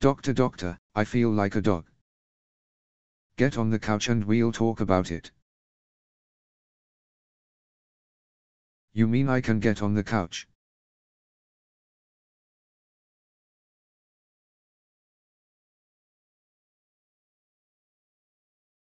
Doctor doctor, I feel like a dog. Get on the couch and we'll talk about it. You mean I can get on the couch?